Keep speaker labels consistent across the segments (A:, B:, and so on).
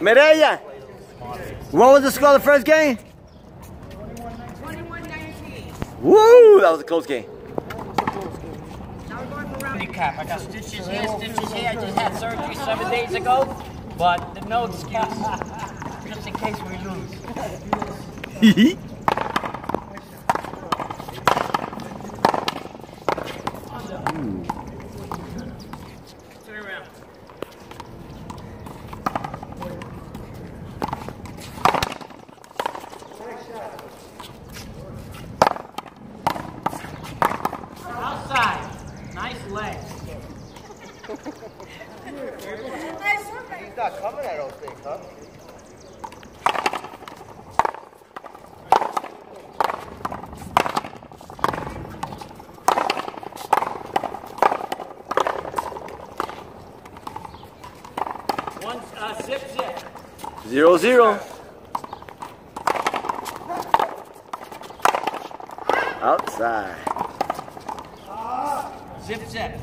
A: Mireya, what was the score of the first game?
B: 21-19.
A: Woo, that was a close game.
B: Now we're going for round
C: Handicap. I got stitches here, stitches here. I just had surgery seven days ago, but no excuse. Just in case we lose.
B: Turn around.
C: Outside. Nice legs.
A: He's not coming, I don't think, huh?
C: One uh, zip zip.
A: Zero zero. Outside.
C: Zip zip.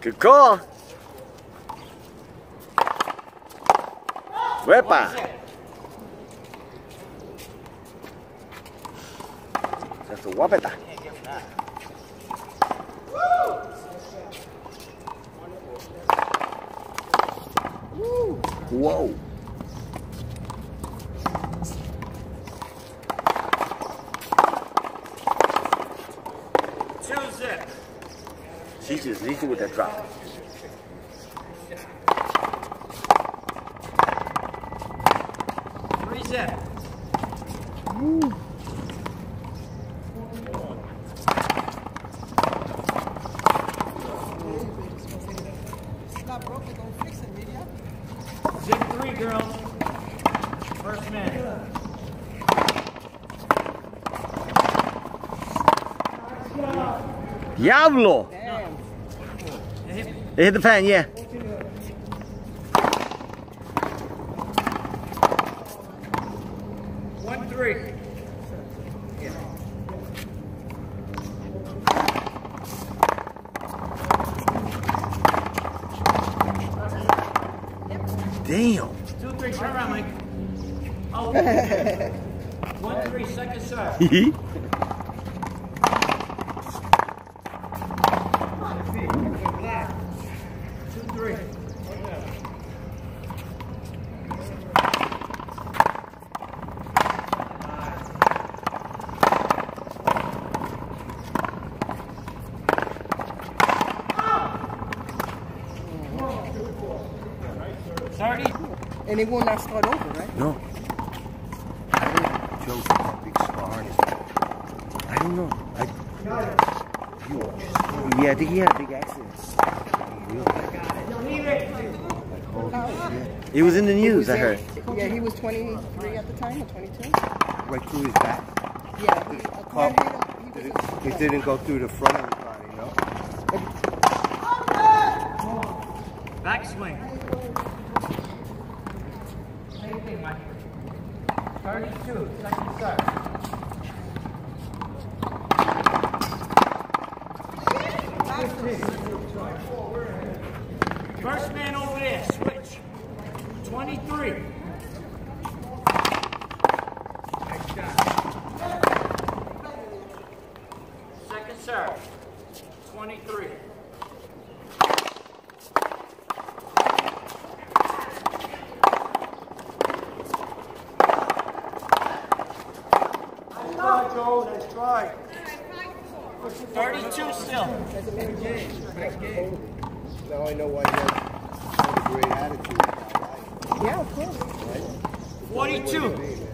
A: Good call. Wepa. That's a wapeta.
C: Can't give him that.
A: Whoa.
C: Two zip.
A: She's just lethal with that drop.
C: Three zip. Zip three, girls. First man.
A: Diablo!
C: Hip.
A: It hit the fan, yeah.
C: One three.
A: Damn.
C: Turn around, Mike. Oh. One three. Serve. Two three. Thirty.
D: And it will not start over, right?
A: no. I don't know. Joe's a big scar on his back. I don't know. I, you, yeah, I think he had a big accident. Like. Oh, it was in the news, I heard.
D: Yeah, he was 23 at the time, or 22?
A: Right through his back.
D: Yeah, he, a car hit him. He was
A: It didn't go through the front of the car, you know?
C: Backswing. Same thing, Mike. Thirty-two. Second serve. First man over there, switch. 23. go, Joe. That's 32 still.
A: Now I know why a great attitude.
D: Yeah, of course.
A: 42.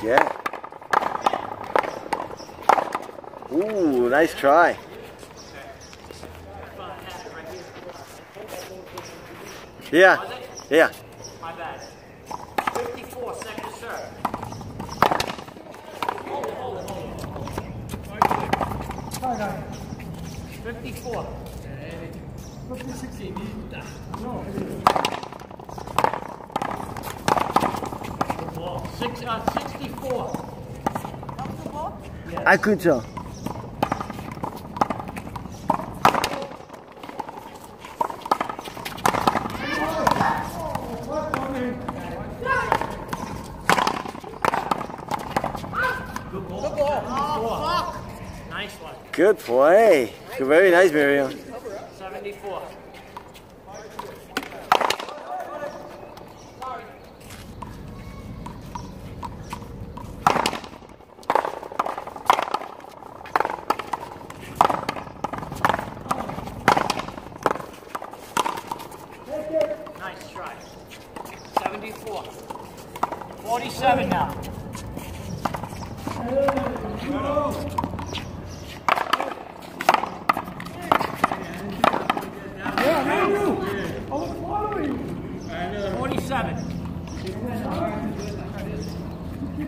A: Jet. Ooh, nice try. Yeah, yeah.
C: My bad. 54, second serve. Hold it, hold it, hold it. 54. Six, uh, 64.
A: I could tell.
C: Good ball. Nice.
A: Good play. Very nice, Miriam.
C: 74.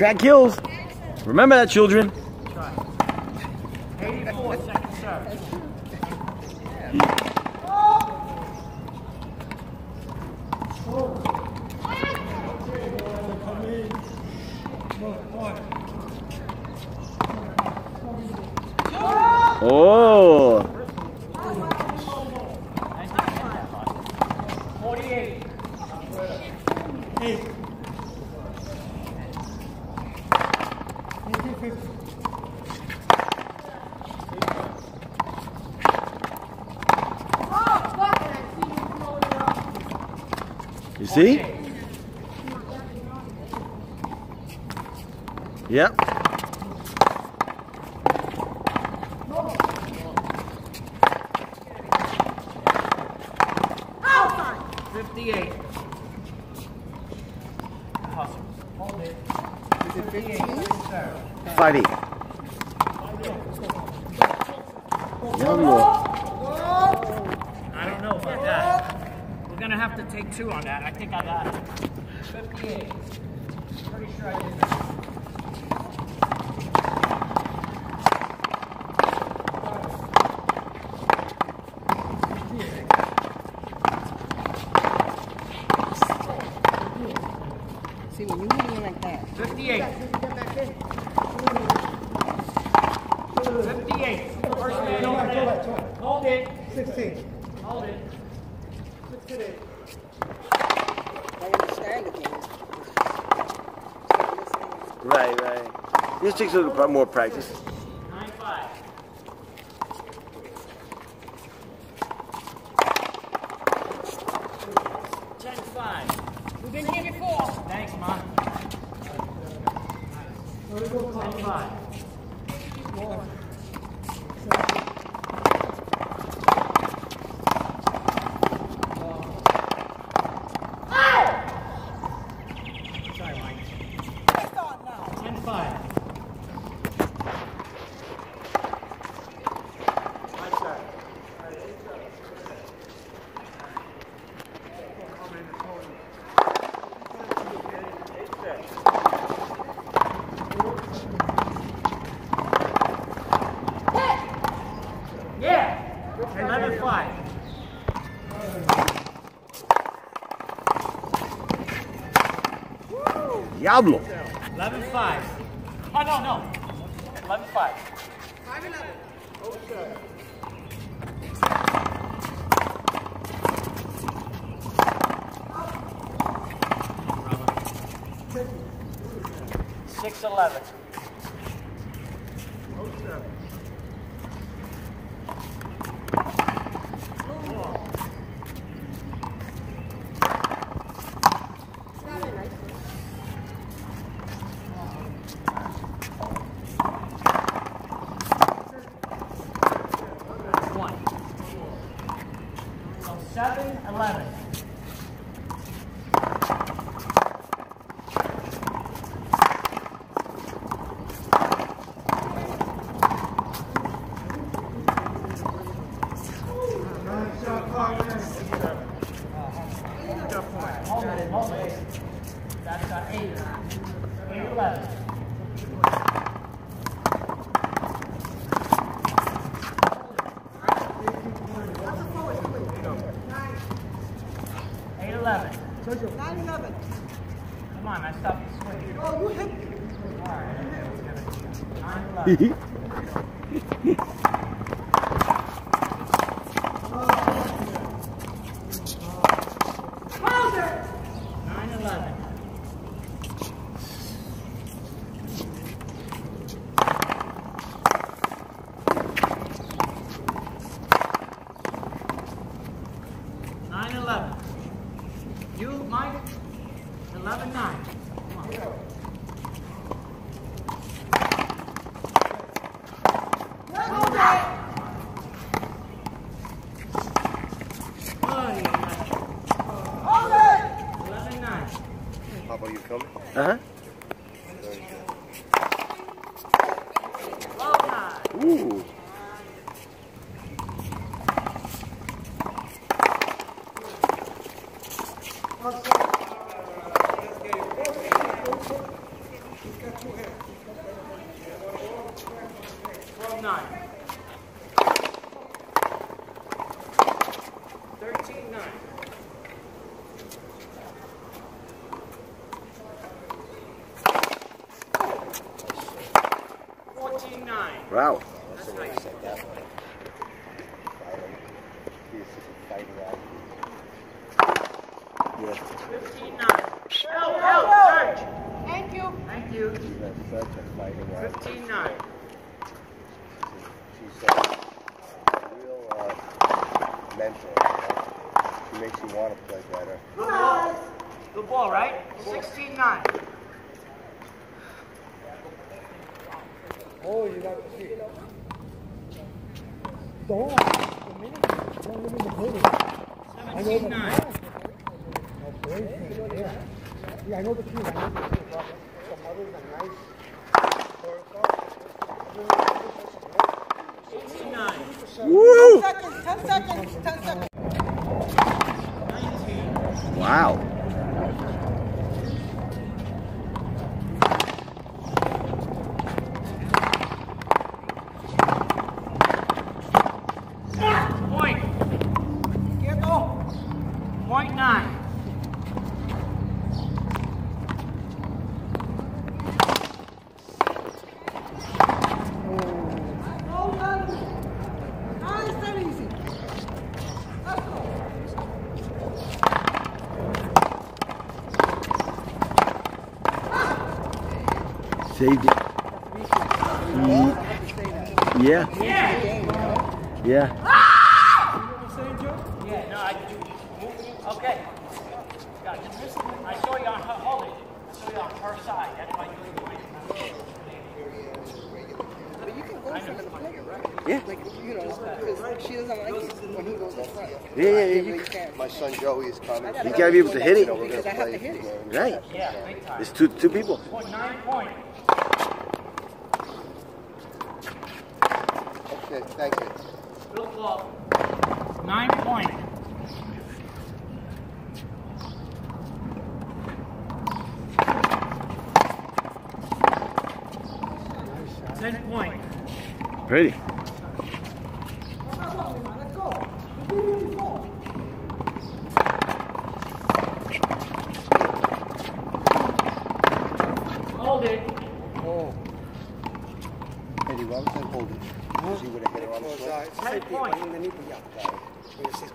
A: Crack kills. Remember that, children. Oh.
C: Forty-eight.
A: You see? Yep.
C: Fifty-eight. Hustle. Hold it.
D: Is it 15?
C: Serve.
A: Five eight. Yellow.
C: I don't know about that. We're gonna have to take two on that. I think I got it. Fifty-eight. Pretty sure I did that.
D: See, when you hit me like that,
C: Fifty-eight. Fifty-eight. First man over there. Hold it.
E: Sixteen.
C: Hold it.
D: I understand the game.
A: Right, right. This takes a little more practice.
C: Nine five. Ten five.
B: We've been here before.
C: Thanks, Mom. Ten five. Sorry, Mike. Ten five. My turn.
A: Diablo.
C: 11 5. Oh, no, no. 11 5. Six eleven. One. So seven eleven. Hold it, hold it. That's uh, eight. Eight eleven. Eight eleven.
D: Nine eleven.
C: Come on, I stopped the swing.
D: Oh, you hit.
C: Nine eleven. Nine 9. 13 9.
E: Wow.
C: 15 9. Help, help,
B: Thank you.
C: Thank you. 15 9.
A: She's a, real uh, mentor. She makes you want to play better.
C: Good ball. Good ball, right? 16-9.
D: Oh, you got to see. Don't. The minute. Don't give me the minute.
C: 17 9.
D: Yeah, I know the team. I know the team. protect
E: Saved it. Mm, Yeah.
C: Yeah.
E: Yeah.
C: Yeah, I, okay. Yeah, just listen. I saw you on her, hold it. I saw you on her side. That's why you're doing it.
D: But you can go from the player, right?
E: Yeah.
D: Like, you know, because she doesn't like it when he goes up front.
E: Yeah, yeah, yeah.
D: You
E: You,
D: can.
A: My son Joey is coming.
E: you gotta be able to hit it.
A: we're
D: Because I have to hit it.
E: Right.
C: Yeah, big time.
E: It's two two people.
C: Point nine point.
A: Okay, thank you.
C: Good ball. Nine point. Ten point.
E: Pretty.
D: Let's go.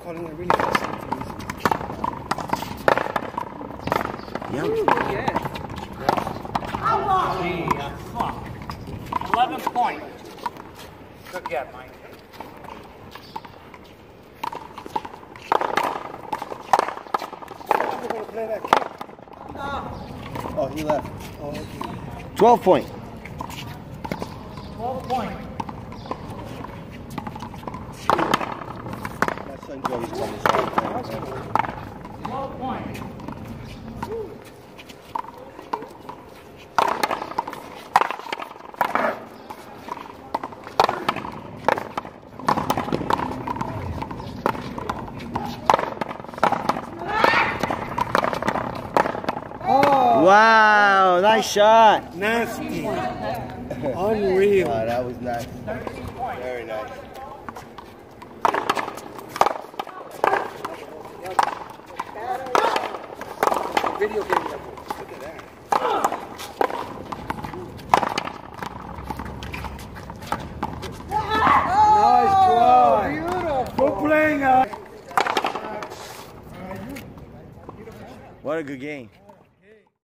D: ball in there really fast.
A: Yeah.
D: Yeah.
C: Gee, uh, fuck. 11 point. Good get, Mike.
D: I'm going to play that kick.
E: Oh, he left.
D: Oh, okay.
A: 12 point.
C: 12 point.
E: My son Joey's coming.
C: 12 point.
A: Wow, nice shot.
D: nasty. Unreal.
E: uh, that was nice. Very nice.
D: Video game level. Look at that. Nice try. Beautiful. Good playing, guys.
A: What a good game.